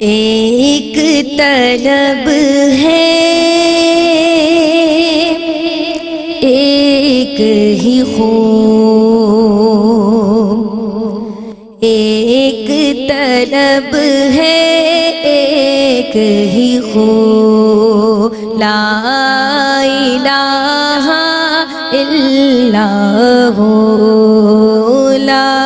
एक तलब है, एक ही हो एक तलब है, एक ही हो लाइला इल्ला हो ला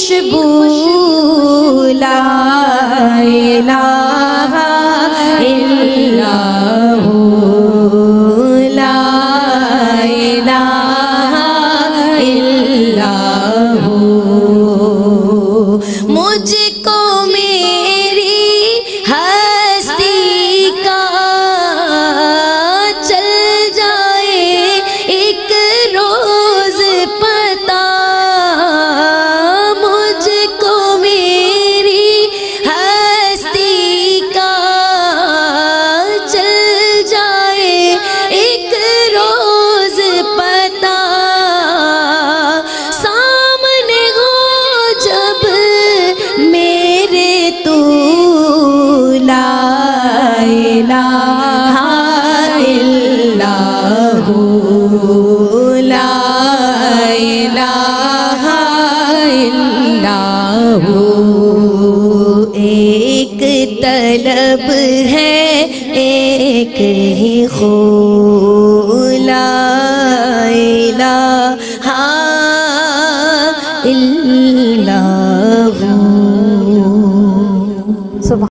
खुशबू ला इलाहा इल्ला हु खुला इला हा इल्ला